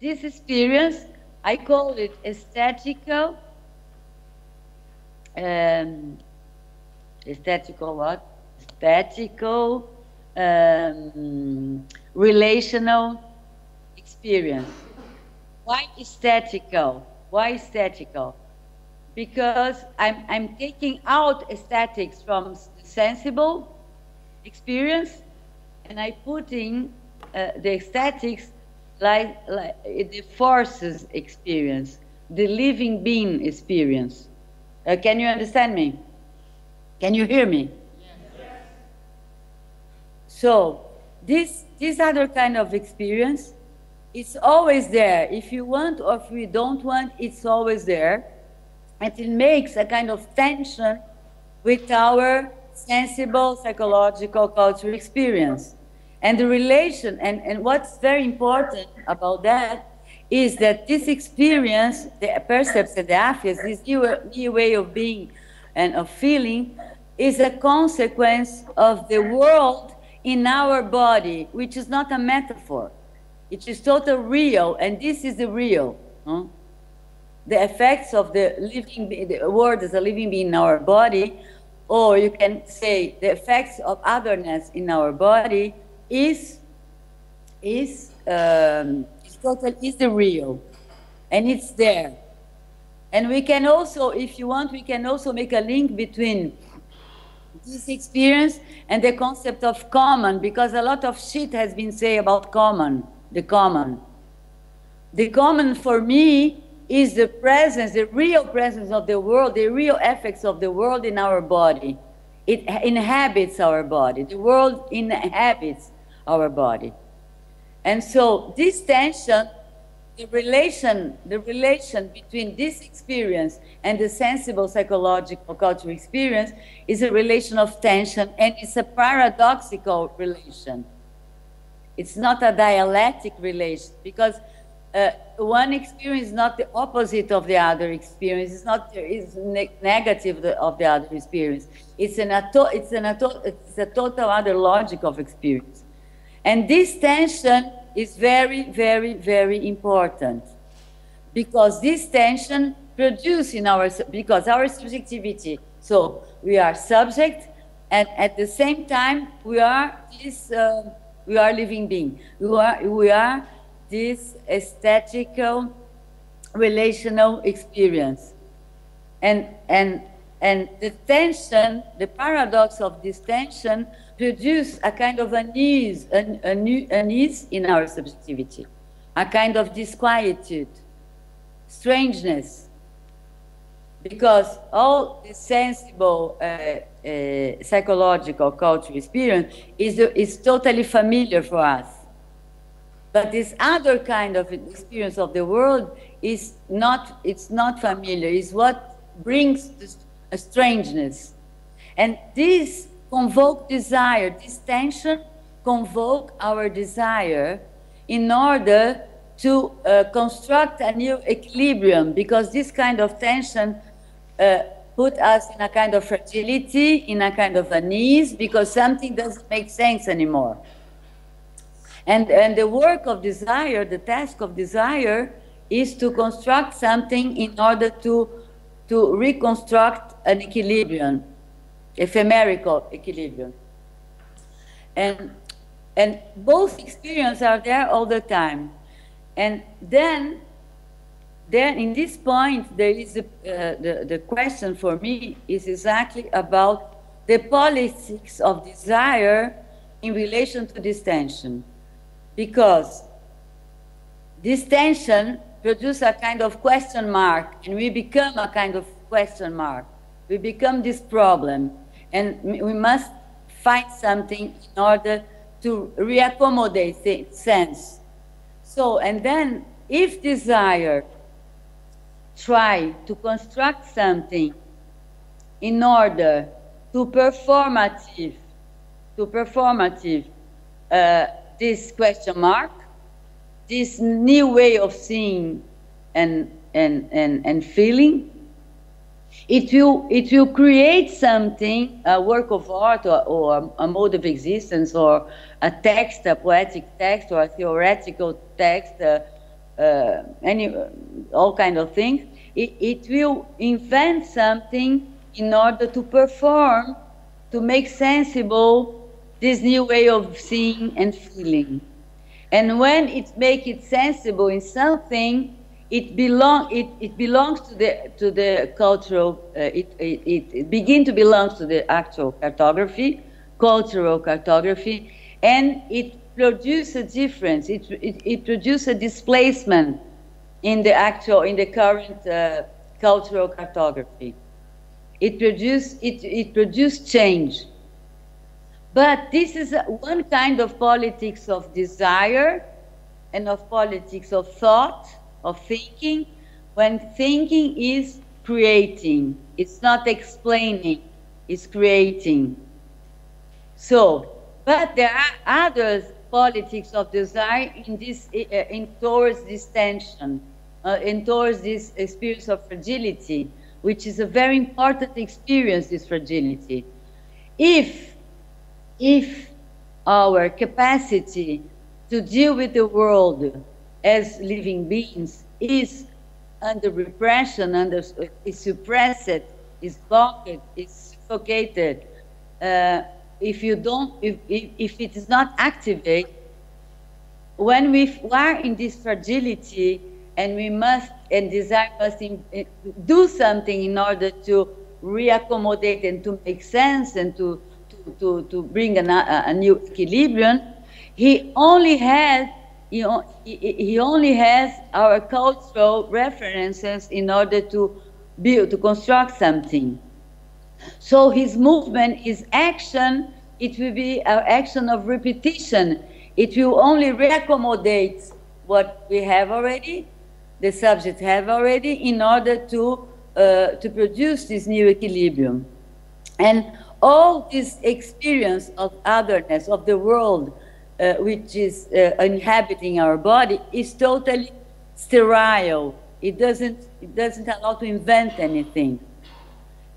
this experience, I call it aesthetical, um, aesthetical what? Aesthetical, um, relational experience. Why aesthetical? Why aesthetical? Because I'm, I'm taking out aesthetics from sensible experience and I putting uh, the aesthetics like, like the forces experience, the living being experience. Uh, can you understand me? Can you hear me? Yes. So this this other kind of experience, it's always there. If you want or if you don't want, it's always there, and it makes a kind of tension with our sensible, psychological, cultural experience. And the relation, and, and what's very important about that is that this experience, the percepts and the affects, this new, new way of being and of feeling, is a consequence of the world in our body, which is not a metaphor. It is total real, and this is the real. Huh? The effects of the living, the world as a living being in our body, or you can say the effects of otherness in our body is is um, is the real, and it's there. And we can also, if you want, we can also make a link between this experience and the concept of common, because a lot of shit has been said about common, the common. The common for me is the presence, the real presence of the world, the real effects of the world in our body. It inhabits our body. The world inhabits our body. And so this tension, the relation, the relation between this experience and the sensible psychological cultural experience is a relation of tension and it's a paradoxical relation. It's not a dialectic relation because uh, one experience is not the opposite of the other experience. It's not is ne negative of the other experience. It's an it's an it's a total other logic of experience. And this tension is very, very, very important because this tension produces in our, because our subjectivity, so we are subject and at the same time we are this, uh, we are living being. We are, we are this aesthetical relational experience. And, and, and the tension, the paradox of this tension produce a kind of unease, an, an, unease in our subjectivity, a kind of disquietude, strangeness, because all the sensible uh, uh, psychological cultural experience is, is totally familiar for us. But this other kind of experience of the world is not, it's not familiar, it's what brings a strangeness. And this convoke desire. This tension convoke our desire in order to uh, construct a new equilibrium because this kind of tension uh, put us in a kind of fragility, in a kind of unease because something doesn't make sense anymore. And, and the work of desire, the task of desire, is to construct something in order to, to reconstruct an equilibrium ephemerical equilibrium. And, and both experiences are there all the time. And then, then in this point, there is a, uh, the, the question for me is exactly about the politics of desire in relation to this tension. Because this tension produces a kind of question mark, and we become a kind of question mark. We become this problem and we must find something in order to reaccommodate the sense. So, and then if desire try to construct something in order to performative, to performative uh, this question mark, this new way of seeing and, and, and, and feeling, it will, it will create something, a work of art or, or a mode of existence or a text, a poetic text or a theoretical text, uh, uh, any, all kind of things, it, it will invent something in order to perform, to make sensible this new way of seeing and feeling. And when it make it sensible in something, it belong it, it belongs to the to the cultural uh, it, it, it begin to belong to the actual cartography, cultural cartography, and it produce a difference. It, it, it produce a displacement in the actual in the current uh, cultural cartography. It produce it, it produced change. But this is one kind of politics of desire and of politics of thought, of thinking, when thinking is creating. It's not explaining, it's creating. So, but there are other politics of desire in this, uh, in towards this tension, uh, in towards this experience of fragility, which is a very important experience, this fragility. If if our capacity to deal with the world as living beings is under repression, under is suppressed, is blocked, is suffocated. Uh, if you don't, if, if, if it is not activated, when we are in this fragility and we must and desire must in, do something in order to reaccommodate and to make sense and to to, to to bring a, a new equilibrium, he only has he, only has our cultural references in order to build, to construct something. So his movement, his action, it will be an action of repetition. It will only reaccommodate what we have already, the subject have already, in order to, uh, to produce this new equilibrium. And all this experience of otherness, of the world, uh, which is uh, inhabiting our body, is totally sterile. It doesn't, it doesn't allow to invent anything.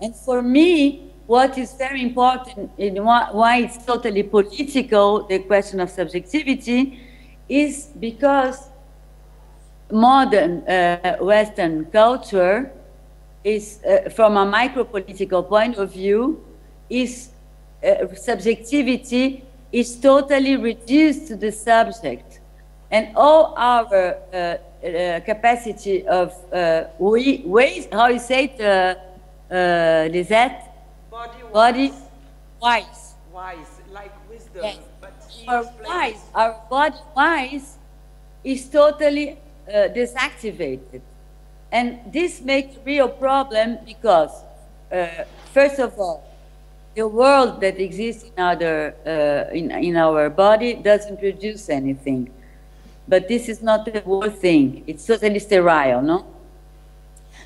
And for me, what is very important in why, why it's totally political, the question of subjectivity, is because modern uh, Western culture is, uh, from a micro-political point of view, is uh, subjectivity is totally reduced to the subject. And all our uh, uh, capacity of uh, we, ways, how you say it, uh, uh, Lisette? Body wise. Body wise. Wise, like wisdom. Yes. But Our wise, our body wise is totally uh, desactivated. And this makes a real problem because, first of all, the world that exists in, other, uh, in, in our body doesn't produce anything. But this is not the whole thing. It's totally sterile, no?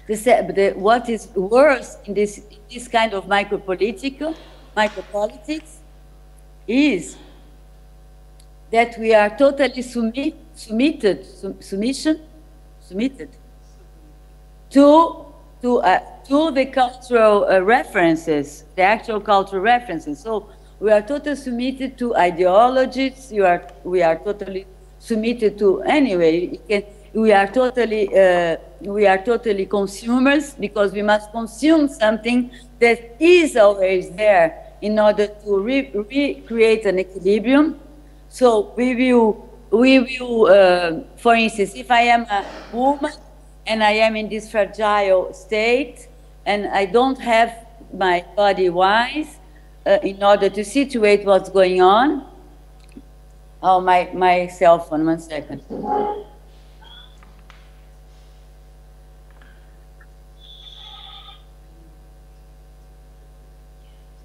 This, the, what is worse in this, in this kind of micropolitical, micropolitics is that we are totally submit, submitted, submission, submitted to, to uh, to the cultural uh, references, the actual cultural references. So we are totally submitted to ideologies. You are, we are totally submitted to anyway. Can, we are totally uh, we are totally consumers because we must consume something that is always there in order to re recreate an equilibrium. So we will we will, uh, for instance, if I am a woman and I am in this fragile state, and I don't have my body wise uh, in order to situate what's going on. Oh, my, my cell phone, one second.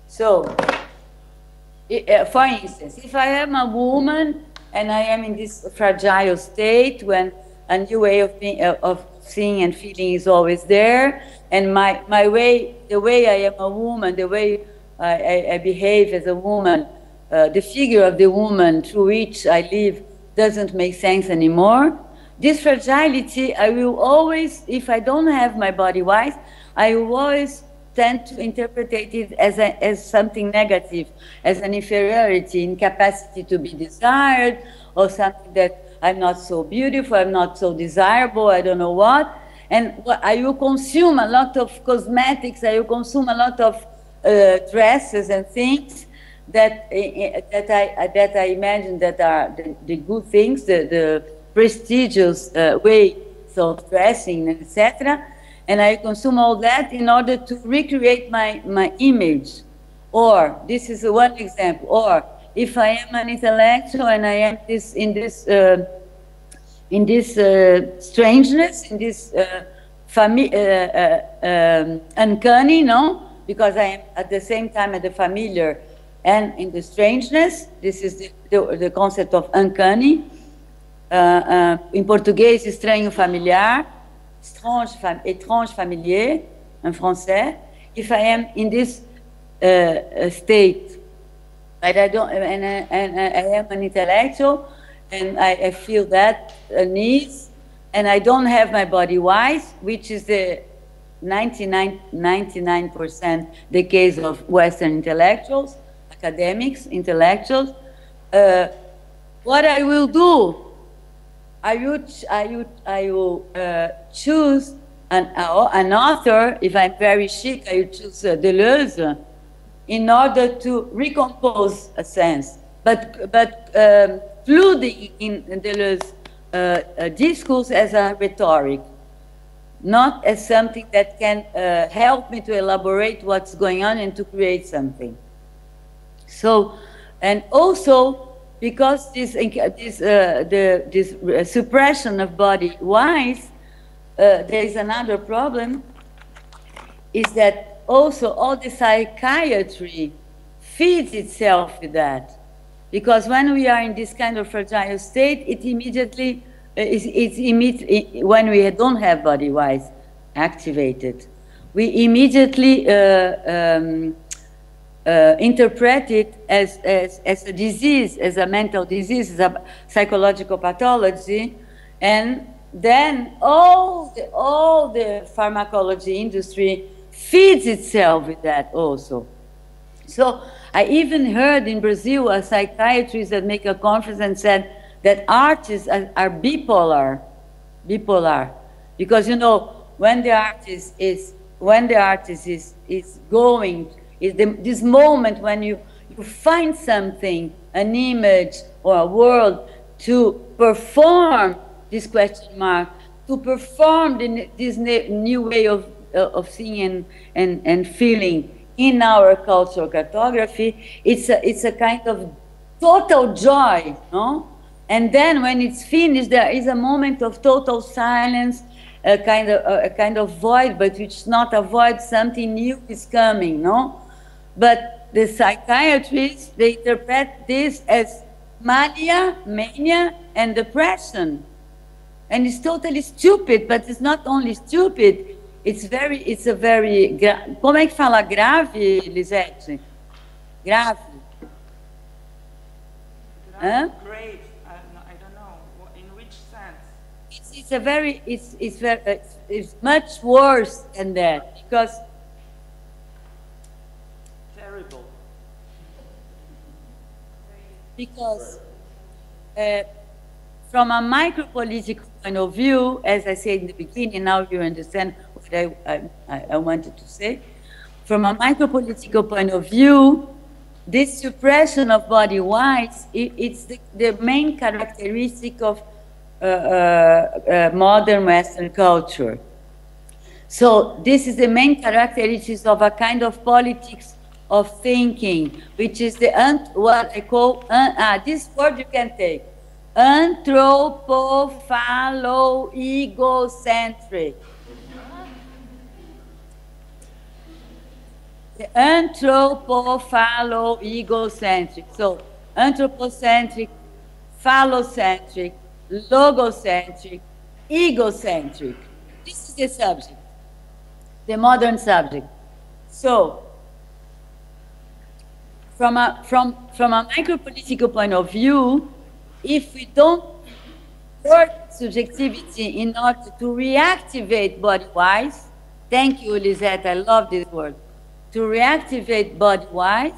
So, uh, for instance, if I am a woman and I am in this fragile state when a new way of, being, uh, of seeing and feeling is always there, and my, my way, the way I am a woman, the way I, I, I behave as a woman, uh, the figure of the woman through which I live doesn't make sense anymore. This fragility, I will always, if I don't have my body wise, I will always tend to interpret it as, a, as something negative, as an inferiority, incapacity to be desired, or something that I'm not so beautiful, I'm not so desirable, I don't know what. And I will consume a lot of cosmetics, I will consume a lot of uh, dresses and things that, uh, that, I, that I imagine that are the, the good things, the, the prestigious uh, way of dressing, etc. And I consume all that in order to recreate my, my image. Or, this is one example, or if I am an intellectual and I am this, in this, uh, in this uh, strangeness, in this uh, uh, uh, um, uncanny, no? Because I am at the same time at the familiar and in the strangeness, this is the, the, the concept of uncanny. Uh, em português, estranho familiar, étrange, fam étrange familier, in français. If I am in this state but I don't, and, and I am an intellectual, and I, I feel that needs, and I don't have my body wise, which is the 99, 99% the case of Western intellectuals, academics, intellectuals. Uh, what I will do, I would, I would, I will uh, choose an, uh, an author, if I'm very chic, I will choose uh, Deleuze, in order to recompose a sense, but, but um, in, Deleuze's uh, uh, discourse as a rhetoric, not as something that can uh, help me to elaborate what's going on and to create something. So, and also because this, this, uh, the, this uh, suppression of body wise, uh, there is another problem, is that also all the psychiatry feeds itself with that. Because when we are in this kind of fragile state, it immediately, uh, it's, it's when we don't have body-wise activated, we immediately uh, um, uh, interpret it as, as, as a disease, as a mental disease, as a psychological pathology, and then all the, all the pharmacology industry feeds itself with that also. So I even heard in Brazil a psychiatrist that make a conference and said that artists are, are bipolar, bipolar, because you know when the artist is when the artist is is going is the, this moment when you you find something, an image or a world to perform this question mark, to perform the, this new way of Uh, of seeing and, and, and feeling in our cultural cartography, it's a, it's a kind of total joy, no? And then when it's finished, there is a moment of total silence, a kind of, a, kind of void, but which not a void, something new is coming, no? But the psychiatrists, they interpret this as mania, mania, and depression. And it's totally stupid, but it's not only stupid, It's very, it's a very. Como é que fala grave, Lisette? Grave. Huh? Grave. I don't know. In which sense? It's, it's a very. It's it's very. It's, it's much worse than that because. Terrible. Because. Uh, from a micropolitical point of view, as I said in the beginning, now you understand I, I, wanted to say. From a micropolitical point of view, this suppression of body wise, it, it's the, the, main characteristic of uh, uh, uh, modern Western culture. So this is the main characteristics of a kind of politics of thinking, which is the what I call ah, this word you can take anthropophallo egocentric. The anthropophallo egocentric. So anthropocentric, phallocentric, logocentric, egocentric. This is the subject, the modern subject. So from a, from, from a micropolitical point of view, if we don't work subjectivity in order to reactivate body-wise, thank you, Lisette, I love this word, to reactivate body wise,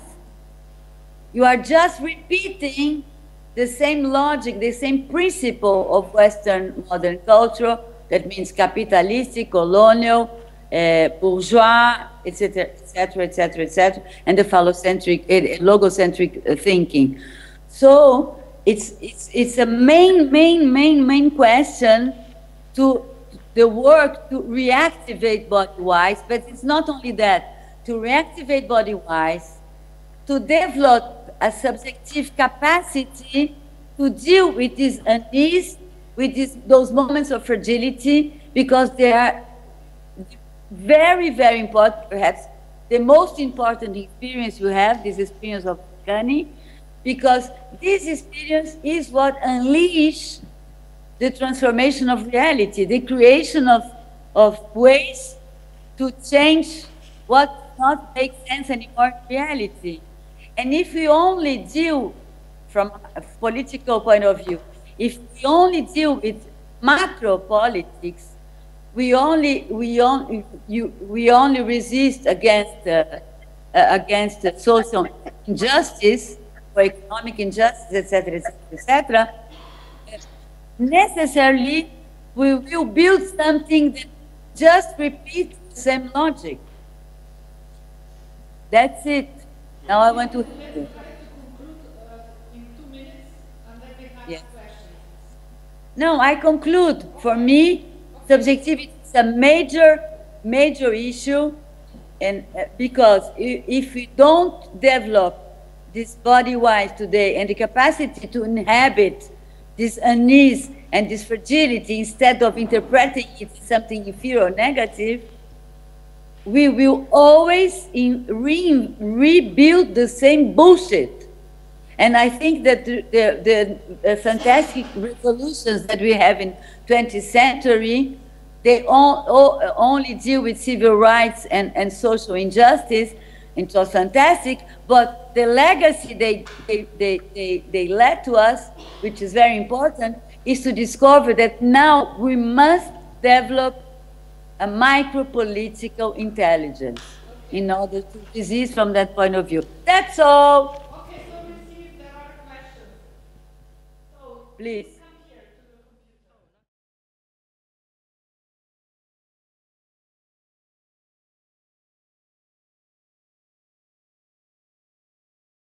you are just repeating the same logic, the same principle of Western modern culture, that means capitalistic, colonial, uh, bourgeois, etc., etc., etc., etc., and the phallocentric, uh, logocentric uh, thinking. So it's, it's, it's a main, main, main, main question to the work to reactivate body-wise, but it's not only that, to reactivate body-wise, to develop a subjective capacity to deal with this unease, with this, those moments of fragility, because they are very, very important, perhaps the most important experience you have, this experience of Kani, because this experience is what unleashes the transformation of reality, the creation of, of ways to change what not make sense anymore in reality. And if we only deal from a political point of view, if we only deal with macro politics, we only we only you we only resist against uh, uh, against social injustice or economic injustice, etc., etc., etc. Necessarily, we will build something that just repeats the same logic. That's it. Now I want to. Yes. No, I conclude. For me, subjectivity is a major, major issue, and uh, because if we don't develop this body-wise today and the capacity to inhabit this unease and this fragility instead of interpreting it as something inferior or negative, we will always re, rebuild the same bullshit. And I think that the, the, the, fantastic revolutions that we have in 20th century, they all, all, only deal with civil rights and, and social injustice, it was fantastic, but the legacy they, they, they, they, they led to us, which is very important, is to discover that now we must develop a micro-political intelligence in order to resist from that point of view. That's all. Okay, so receive, there are questions. So, Please.